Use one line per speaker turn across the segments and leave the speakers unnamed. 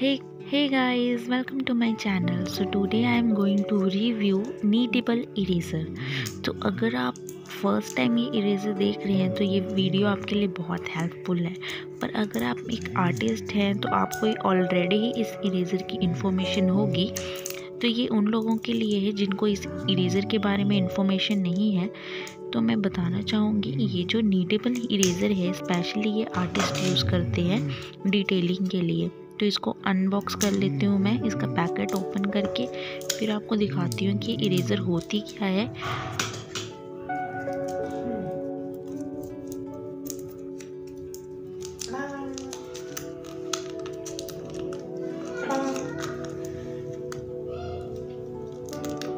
hey hey guys, welcome to my channel. So today i am going to review kneadable eraser. तो अगर आप first time ये eraser देख रहे हैं तो ये वीडियो आपके लिए बहुत हेल्पफुल है। पर अगर आप एक आर्टिस्ट हैं तो आपको ऑलरेडी ही इस इरेज़र की इन्फॉर्मेशन होगी। तो ये उन लोगों के लिए है जिनको इस इरेज़र के बारे में इन्फॉर्मेशन नहीं है। तो मैं बताना चाहूँगी ये जो नीडेबल इरेज़र है स्पेशली ये आर्टिस्ट यूज़ करते हैं डिटेलिंग के लिए। तो इसको अनबॉक्स कर लेती हूँ मैं, इसका पैकेट ओपन करके। फिर आपको दिखाती हूँ कि इरेज़र होती क्या है।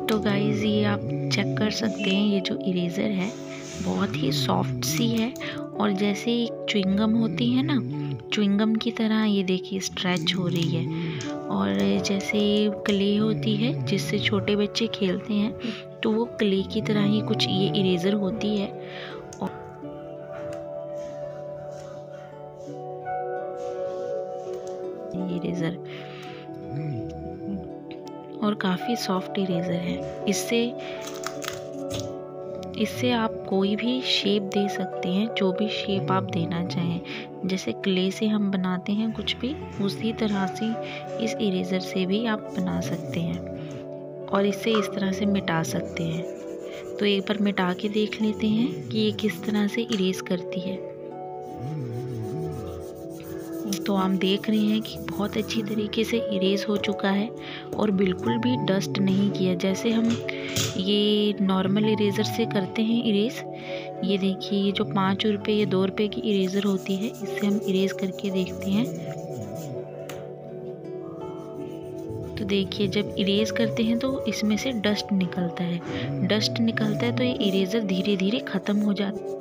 तो गाइज़ ये आप चेक कर सकते हैं, ये जो इरेज़र है। बहुत ही सॉफ्ट सी है और जैसे एक च्विंगम होती है ना च्विंगम की तरह ये देखिए स्ट्रेच हो रही है और जैसे क्ले होती है जिससे छोटे बच्चे खेलते हैं तो वो क्ले की तरह ही कुछ ये इरेज़र होती है इरेज़र और काफ़ी सॉफ्ट इरेज़र है। इससे इससे आप कोई भी शेप दे सकते हैं, जो भी शेप आप देना चाहें। जैसे क्ले से हम बनाते हैं कुछ भी, उसी तरह से, इस इरेज़र से भी आप बना सकते हैं। और इसे इस तरह से मिटा सकते हैं। तो एक बार मिटा के देख लेते हैं कि ये किस तरह से इरेज़ करती है। तो हम देख रहे हैं कि बहुत अच्छी तरीके से इरेज हो चुका है और बिल्कुल भी डस्ट नहीं किया। जैसे हम ये नॉर्मल इरेज़र से करते हैं इरेज ये देखिए, ये जो पाँच रुपये या दो रुपये की इरेज़र होती है, इससे हम इरेज करके देखते हैं। तो देखिए, जब इरेज करते हैं तो इसमें से डस्ट निकलता है। डस्ट निकलता है तो ये इरेज़र धीरे धीरे ख़त्म हो जाता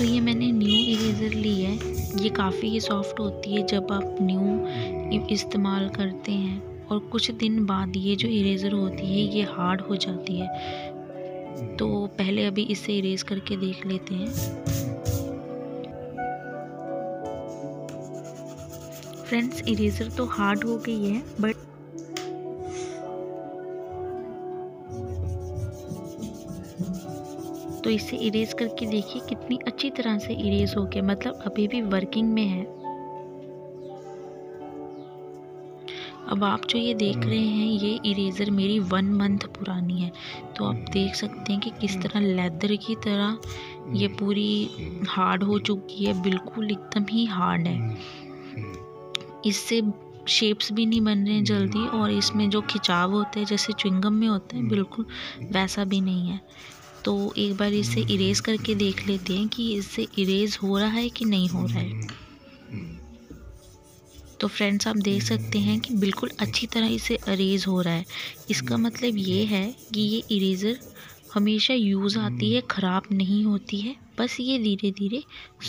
तो ये मैंने न्यू इरेज़र ली है। ये काफ़ी ही सॉफ्ट होती है जब आप न्यू इस्तेमाल करते हैं और कुछ दिन बाद ये जो इरेज़र होती है, ये हार्ड हो जाती है। तो पहले अभी इसे इरेज़ करके देख लेते हैं। फ्रेंड्स इरेज़र तो हार्ड हो गई है बट तो इसे इरेज करके देखिए कितनी अच्छी तरह से इरेज हो गया मतलब अभी भी वर्किंग में है। अब आप जो ये देख रहे हैं ये इरेज़र मेरी वन मंथ पुरानी है। तो आप देख सकते हैं कि किस तरह लेदर की तरह ये पूरी हार्ड हो चुकी है बिल्कुल एकदम ही हार्ड है। इससे शेप्स भी नहीं बन रहे हैं जल्दी और इसमें जो खिंचाव होते हैं जैसे च्विंगम में होते हैं बिल्कुल वैसा भी नहीं है। तो एक बार इसे इरेज़ करके देख लेते हैं कि इससे इरेज़ हो रहा है कि नहीं हो रहा है। तो फ्रेंड्स आप देख सकते हैं कि बिल्कुल अच्छी तरह इसे अरेज हो रहा है। इसका मतलब ये है कि ये इरेज़र हमेशा यूज़ आती है, ख़राब नहीं होती है, बस ये धीरे धीरे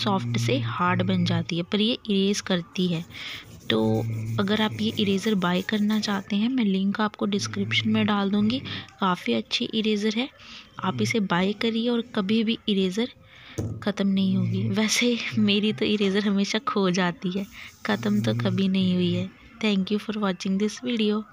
सॉफ्ट से हार्ड बन जाती है, पर ये इरेज़ करती है। तो अगर आप ये इरेज़र बाय करना चाहते हैं, मैं लिंक आपको डिस्क्रिप्शन में डाल दूँगी। काफ़ी अच्छी इरेज़र है। आप इसे बाय करिए और कभी भी इरेज़र ख़त्म नहीं होगी। वैसे मेरी तो इरेज़र हमेशा खो जाती है। ख़त्म तो कभी नहीं हुई है। Thank you for watching this video